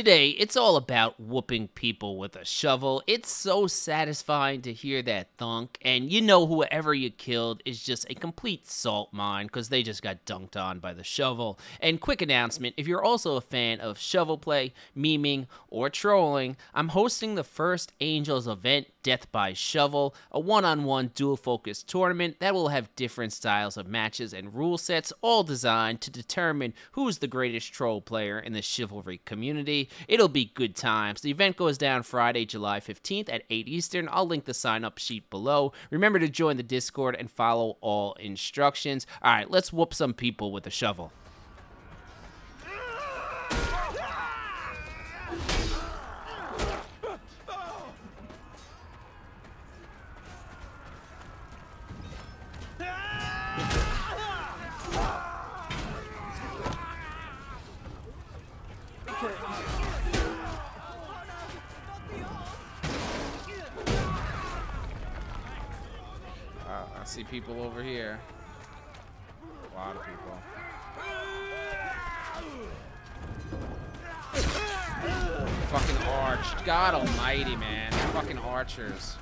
Today, it's all about whooping people with a shovel. It's so satisfying to hear that thunk, and you know whoever you killed is just a complete salt mine because they just got dunked on by the shovel. And quick announcement if you're also a fan of shovel play, memeing, or trolling, I'm hosting the first Angels event Death by Shovel, a one on one duel focus tournament that will have different styles of matches and rule sets, all designed to determine who's the greatest troll player in the chivalry community. It'll be good times. The event goes down Friday, July 15th at 8 Eastern. I'll link the sign up sheet below. Remember to join the Discord and follow all instructions. All right, let's whoop some people with a shovel. People over here. A lot of people. Fucking arch. God almighty, man. Fucking archers.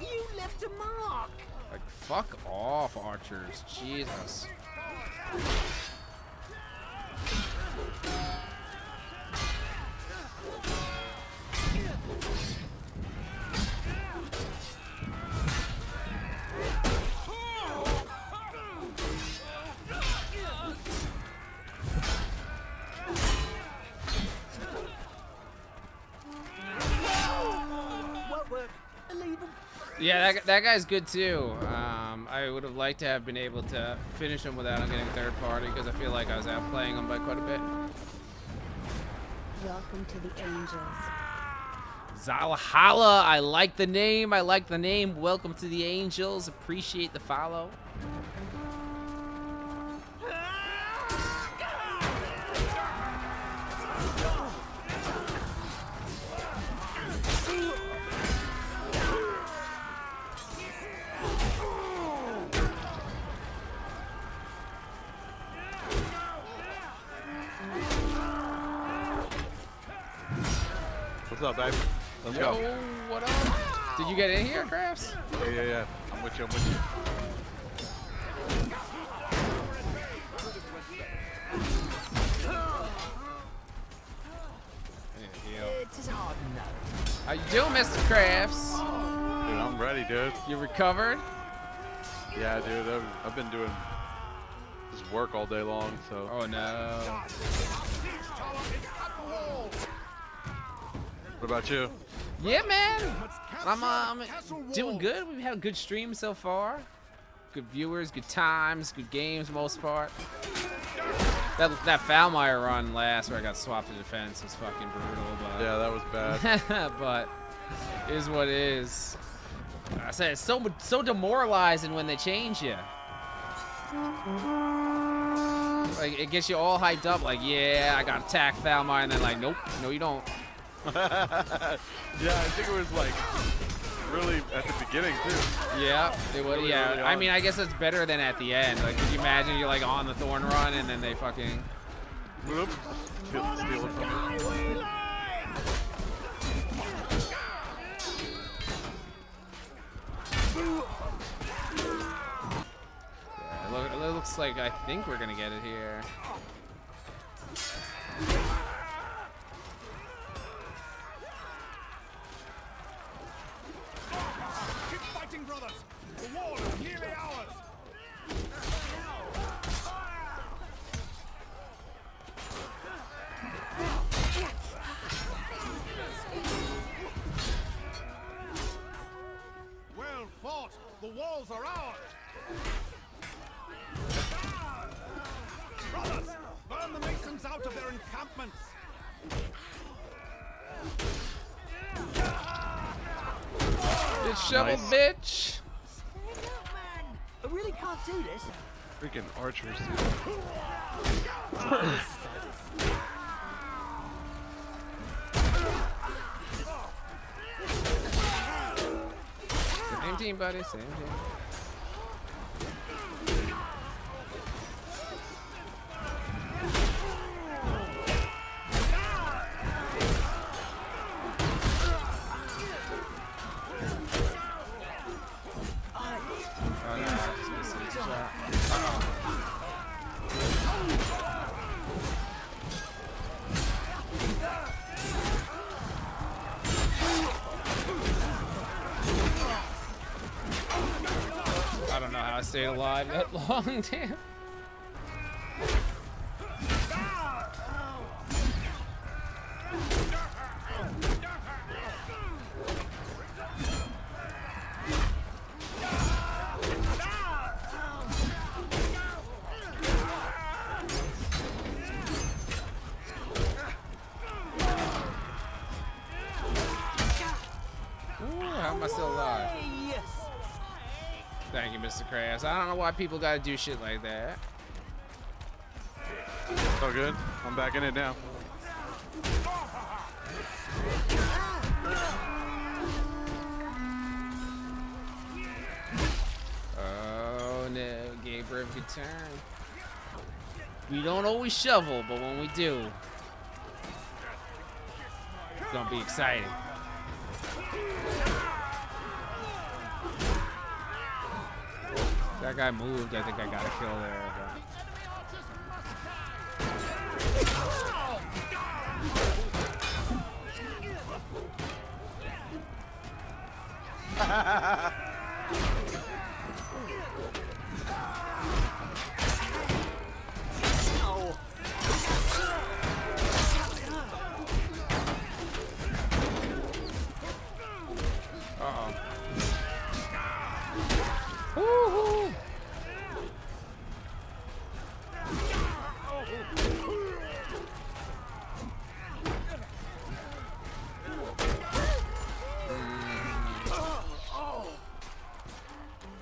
You left a mark. Like, fuck off, archers. Jesus. Yeah, that, that guy's good too. Um, I would have liked to have been able to finish him without him getting third party because I feel like I was outplaying him by quite a bit. Welcome to the Angels. Zalahala, I like the name. I like the name. Welcome to the Angels. Appreciate the follow. What's up, babe? Let's Yo, go. what up? Did you get in here, Crafts? Yeah, yeah, yeah. I'm with you. I'm with you. It is hard no. How you doing, Mr. Crafts? Dude, I'm ready, dude. You recovered? Yeah, dude. I've, I've been doing this work all day long, so. Oh no. What about you? Yeah, man. I'm, uh, I'm doing good. We've had a good stream so far. Good viewers, good times, good games, most part. That that Falmire run last where I got swapped to defense was fucking brutal, but Yeah, that was bad. but is what it is. I said it's so so demoralizing when they change you. Like it gets you all hyped up, like yeah, I got attack Falmire, and then like nope, no you don't. yeah, I think it was like really at the beginning too. Yeah, it was. Really Yeah, early I mean, I guess it's better than at the end. Like, could you imagine you're like on the Thorn run and then they fucking. Whoop. Steal, steal it from me. Yeah, it, look, it looks like I think we're gonna get it here. The war is nearly ours! Well fought! The walls are ours! Brothers, burn the masons out of their encampments! Good shovel, Nice. bitch. Can't do this. Freaking archers, dude. Same team, buddy. Same team. Stayed alive that long, damn. Mr. Krabs. I don't know why people gotta do shit like that. All good. I'm back in it now. Oh no, Gabriel good turn. We don't always shovel, but when we do, it's gonna be exciting. That guy moved. I think I got a kill there. but-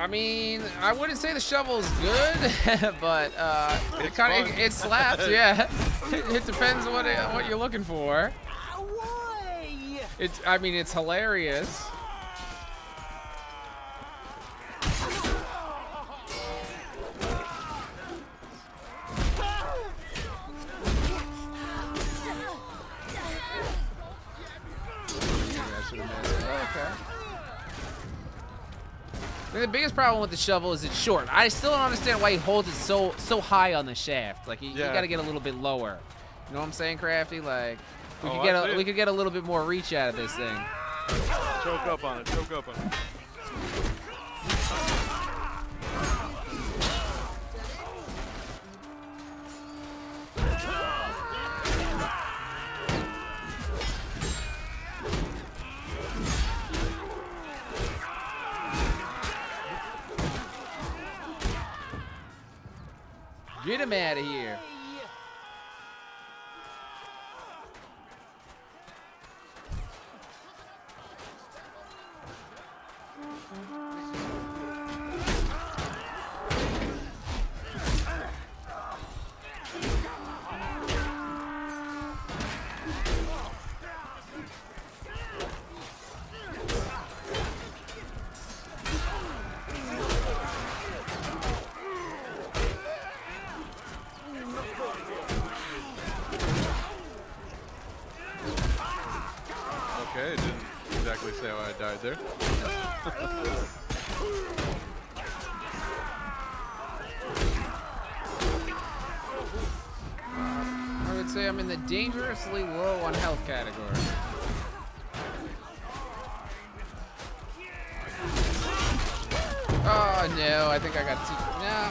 I mean, I wouldn't say the shovel's good, but uh, it kind of it, it slaps. Yeah, it, it depends what it, what you're looking for. It's I mean, it's hilarious. Think the biggest problem with the shovel is it's short. I still don't understand why he holds it so so high on the shaft. Like you, you got to get a little bit lower. You know what I'm saying, Crafty? Like we Oh, could get a, we could get a little bit more reach out of this thing. Choke up on it. Choke up on it. Get him out of here. Exactly say how I died there. I would say I'm in the dangerously low on health category. Oh no, I think I got two. No.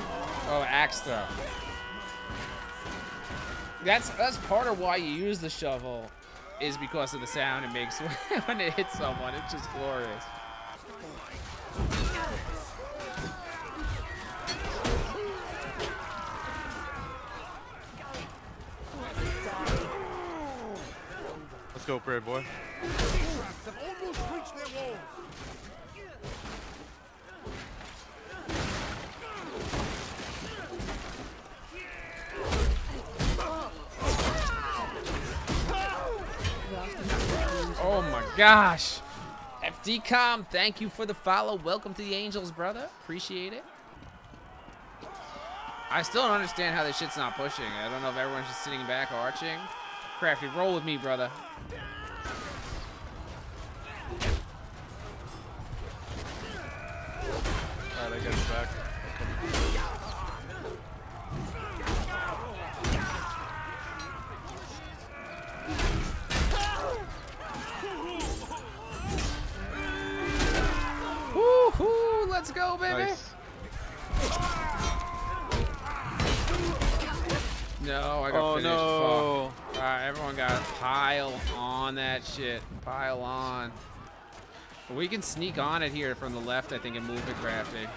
Oh, axe throw. That's that's part of why you use the shovel, is because of the sound it makes when it hits someone. It's just glorious. Let's go, Prairie Boy. Gosh. FDCom, thank you for the follow. Welcome to the Angels, brother. Appreciate it. I still don't understand how this shit's not pushing. I don't know if everyone's just sitting back arching. Crafty, roll with me, brother. Alright, I got back. Let's go, baby. Nice. No, I got oh, finished. No. Fuck. All right, everyone got pile on that shit. Pile on. We can sneak on it here from the left, I think, and move it crafty.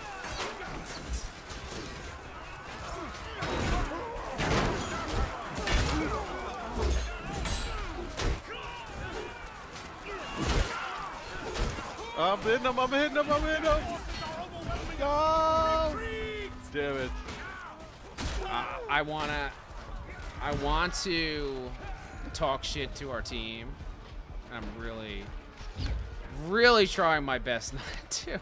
I'm hitting him, I'm hitting him, I'm hitting him. No! Damn it. I, I wanna, I want to talk shit to our team. I'm really, really trying my best not to.